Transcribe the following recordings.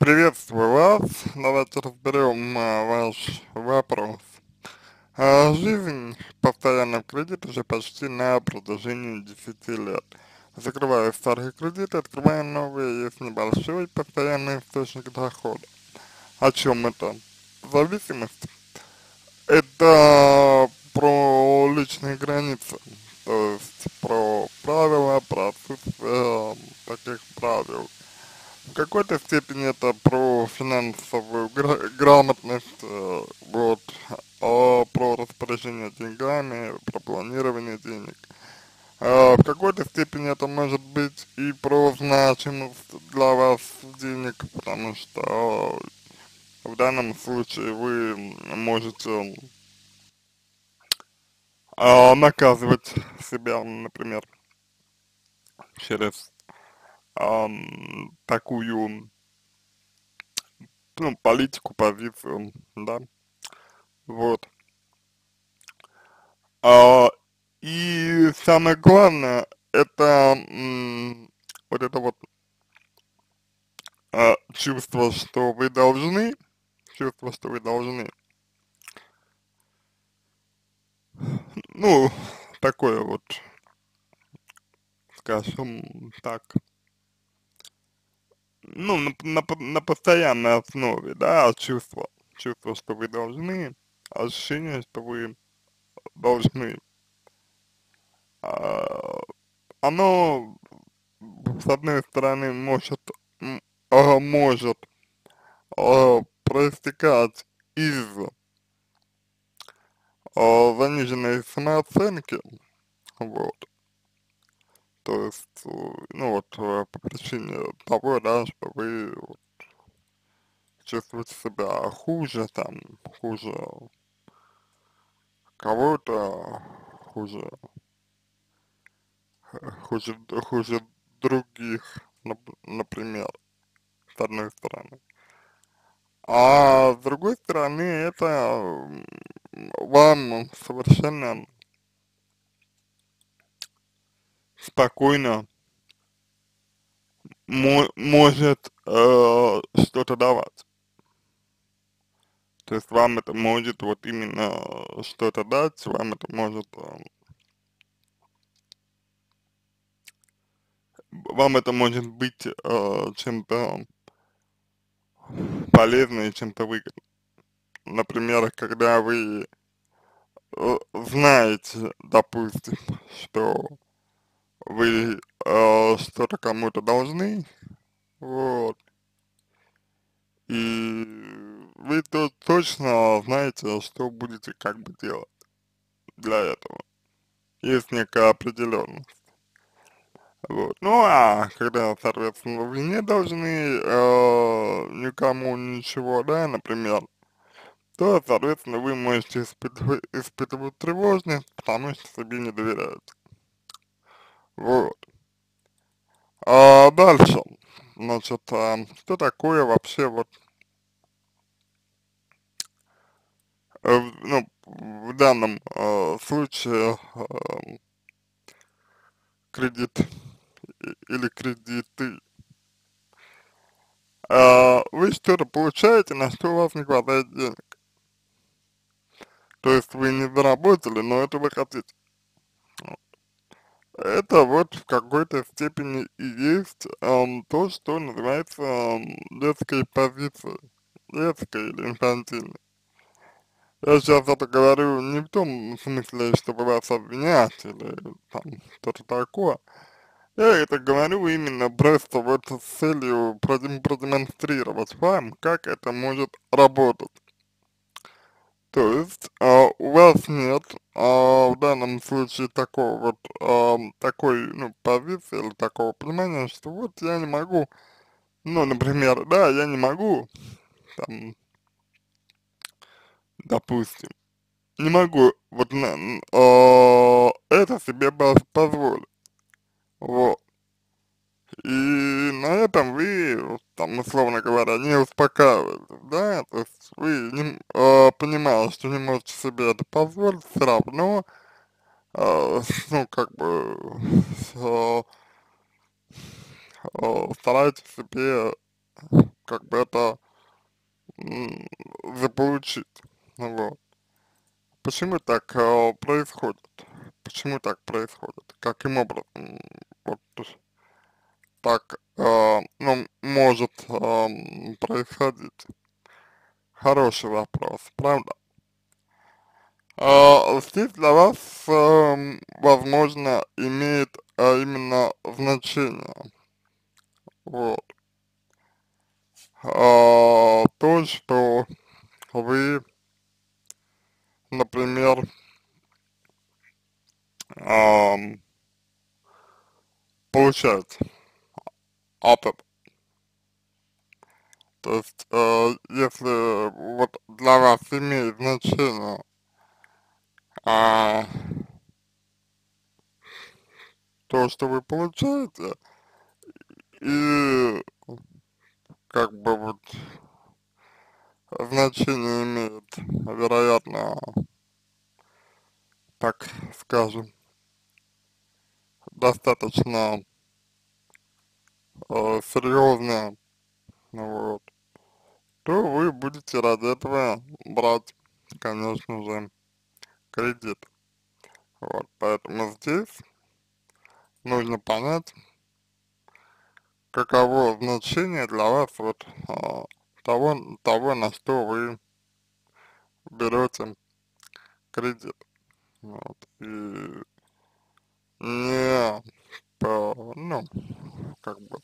Приветствую вас. Давайте разберем а, ваш вопрос. А, жизнь постоянно в кредит уже почти на протяжении 10 лет. Закрываю старые кредиты, открываю новые, есть небольшой постоянный источник дохода. О чем это? Зависимость. Это про личные границы, то есть про правила, про отсутствие таких правил в какой-то степени это про финансовую гра грамотность, э, вот, э, про распоряжение деньгами, про планирование денег. Э, в какой-то степени это может быть и про значимость для вас денег, потому что в данном случае вы можете э, наказывать себя, например, через эм, такую, ну, политику, позицию, да, вот. А, и самое главное, это вот это вот а, чувство, что вы должны, чувство, что вы должны, ну, такое вот, скажем так, ну, на, на, на постоянной основе, да, чувство, чувство, что вы должны, ощущение, что вы должны, а, оно, с одной стороны, может, а, может а, проистекать из а, заниженной самооценки, вот, то есть, э, ну вот, э, по причине того, да, что вы вот, чувствуете себя хуже, там, хуже кого-то, хуже, хуже, хуже других, например, с одной стороны. А с другой стороны, это вам совершенно спокойно мо может э, что-то давать. То есть вам это может вот именно что-то дать, вам это может э, вам это может быть э, чем-то полезно и чем-то выгодно. Например, когда вы э, знаете, допустим, что вы э, что-то кому-то должны, вот, и вы то точно знаете, что будете как бы делать для этого. Есть некая определенность. Вот. Ну а когда, соответственно, вы не должны э, никому ничего, да, например, то, соответственно, вы можете испытывать, испытывать тревожность, потому что себе не доверяете. Вот. А дальше, значит, а, что такое вообще вот, э, ну, в данном э, случае э, кредит или кредиты. А, вы что-то получаете, на что у вас не хватает денег. То есть вы не заработали, но это вы хотите это вот в какой-то степени и есть эм, то, что называется эм, детской позицией, детской или инфантильной. Я сейчас это говорю не в том смысле, чтобы вас обвинять или там что-то такое. Я это говорю именно просто вот с целью продемонстрировать вам, как это может работать. То есть а, у вас нет а, в данном случае такого вот, а, такой, ну, позиции или такого понимания, что вот я не могу, ну, например, да, я не могу, там, допустим, не могу вот на, а, это себе позволить, вот. И на этом вы, там, условно говоря, не успокаиваетесь, да, то есть вы, не, э, понимая, что не можете себе это позволить, все равно, э, ну, как бы, э, э, стараетесь себе как бы это заполучить, вот. Почему так э, происходит? Почему так происходит? Каким образом так, э, ну, может э, происходить? Хороший вопрос, правда? Э, здесь для вас, э, возможно, имеет э, именно значение, вот, э, то, что вы, например, э, получаете этого. То есть, э, если вот для вас имеет значение а, то, что вы получаете, и как бы вот значение имеет, вероятно, так скажем, достаточно э, серьезное, вот, то вы будете ради этого брать, конечно же, кредит. Вот, поэтому здесь нужно понять, каково значение для вас вот а, того, того, на что вы берете кредит. Вот, и не по, ну, как бы,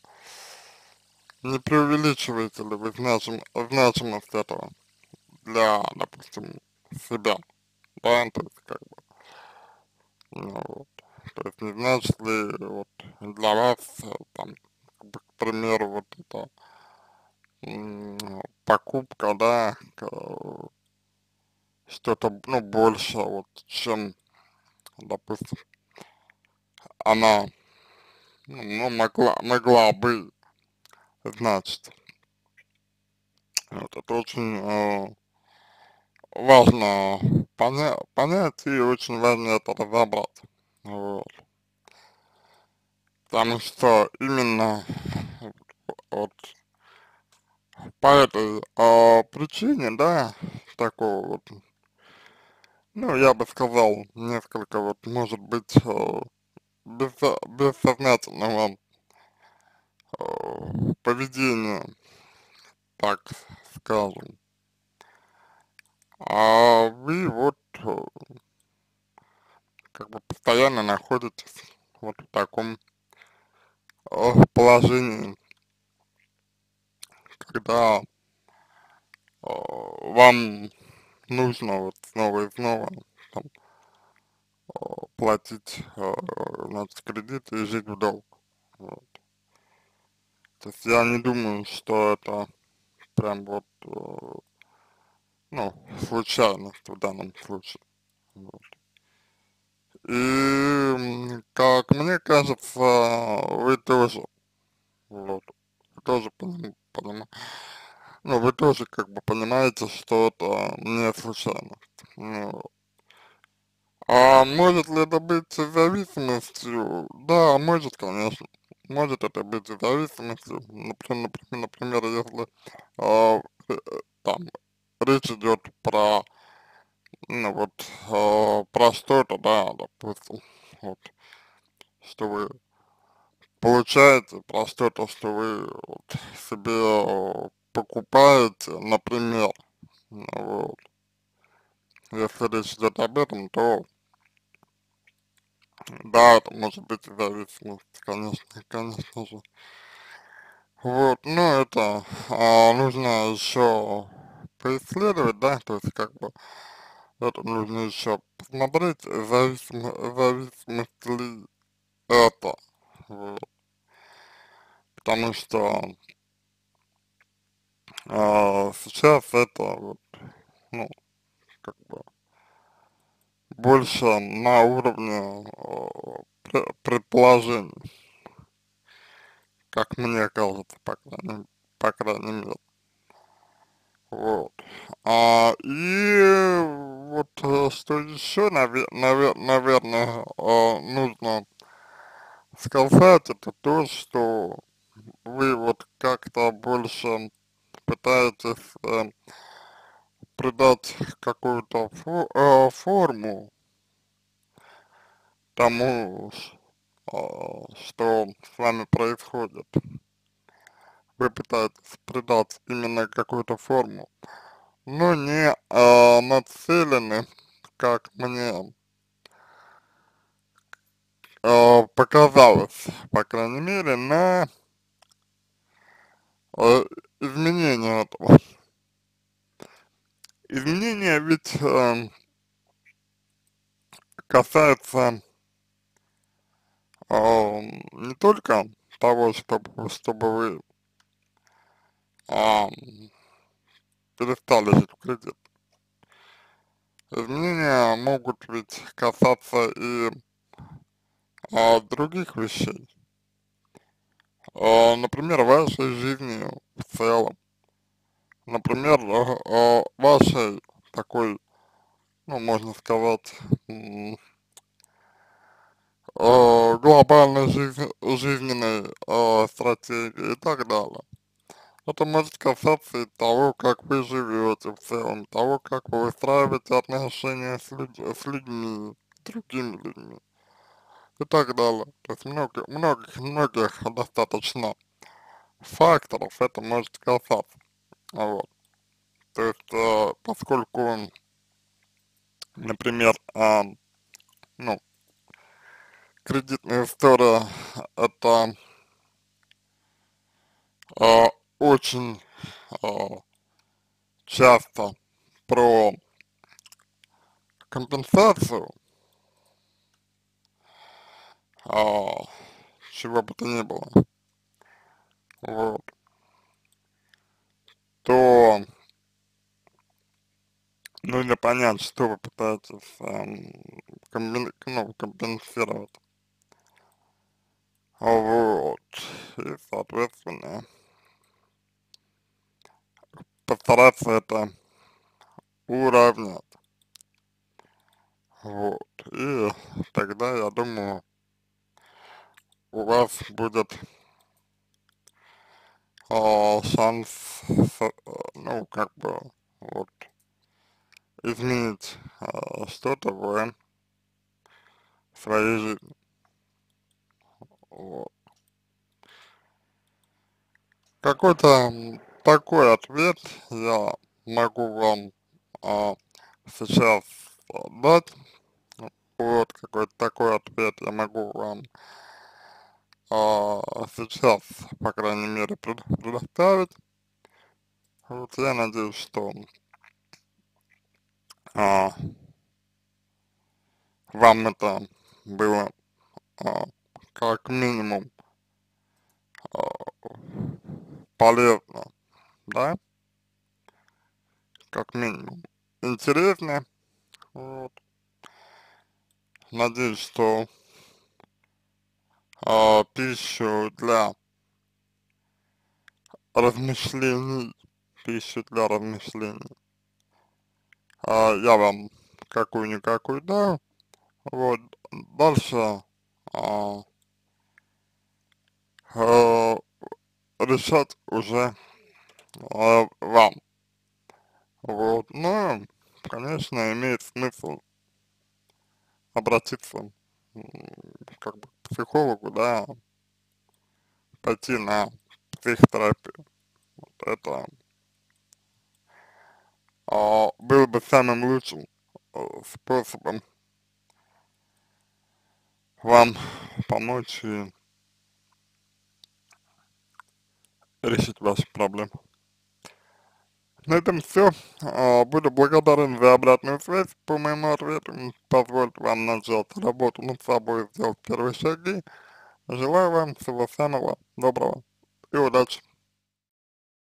не преувеличиваете ли вы значим, значимость этого для, допустим, себя, да, то есть, как бы, ну, вот, то есть, не значит ли, вот, для вас, там, к примеру, вот это, покупка, да, что-то, ну, больше, вот, чем, допустим, она, ну, могла, могла бы значить. Вот, это очень э, важно поня понять и очень важно это разобрать. Вот. Потому что именно вот по этой э, причине, да, такого вот, ну, я бы сказал, несколько вот, может быть, э, без, бессознательного э, поведения, так скажем. А вы вот э, как бы постоянно находитесь вот в таком э, положении, когда вам нужно вот снова и снова платить э, значит, кредит и жить в долг. Вот. То есть я не думаю, что это прям вот, э, ну, случайность в данном случае. Вот. И, как мне кажется, вы тоже, вот, вы тоже поним, ну, вы тоже как бы понимаете, что это не случайность. Ну, а может ли это быть зависимостью? Да, может, конечно. Может это быть зависимостью. Например, например, например если э, там речь идет про ну вот, э, про что-то, да, допустим, вот, что вы получаете, про что-то, что вы вот, себе покупаете, например, ну вот, если речь идет об этом, то да, это может быть зависимость, конечно, конечно же. Вот, ну это а, нужно еще поисследовать, да, то есть как бы это нужно еще посмотреть, зависим, зависимость ли это, вот. Потому что а, сейчас это вот, ну, как бы больше на уровне э, предположений, как мне кажется, по крайней, по крайней мере. Вот. А, и вот э, что еще, навер навер наверное, э, нужно сказать, это то, что вы вот как-то больше пытаетесь придать какую-то фо э, форму тому, э, что с вами происходит. Вы пытаетесь придать именно какую-то форму, но не э, нацелены, как мне э, показалось, по крайней мере, на э, изменение этого. Изменение ведь э, касается э, не только того, чтобы, чтобы вы э, перестали жить в кредит. Изменения могут ведь касаться и э, других вещей. Э, например, вашей жизни в целом например, э, э, вашей такой, ну, можно сказать, э, глобальной жизни, жизненной э, стратегии и так далее. Это может касаться и того, как вы живете в целом, того, как вы выстраиваете отношения с, людь с людьми, другими людьми и так далее. То есть много, многих, многих достаточно факторов это может касаться. Вот. То есть, э, поскольку, например, э, ну, кредитная история это э, очень э, часто про компенсацию, э, чего бы то ни было, вот, то нужно понять, что вы пытаетесь эм, комби ну, компенсировать. Вот. И, соответственно, постараться это уравнять. Вот. И тогда, я думаю, у вас будет э, шанс, ну, как бы, вот, изменить э, что-то в своей жизни. Вот. Какой-то такой ответ я могу вам э, сейчас дать. Вот какой-то такой ответ я могу вам а, сейчас, по крайней мере, предоставить. Вот я надеюсь, что а, вам это было а, как минимум а, полезно, да, как минимум. Интересно, вот. Надеюсь, что а, пищу для размышлений, пищу для размышлений а, я вам какую-никакую даю, вот, дальше а, а, решать уже а, вам, вот, но, конечно, имеет смысл обратиться как бы к психологу, да, пойти на психотерапию, вот это а, был бы самым лучшим а, способом вам помочь и решить ваши проблемы. На этом все. А, буду благодарен за обратную связь по моему ответу. Позвольте вам начать работу над собой, сделать первые шаги. Желаю вам всего самого доброго и удачи.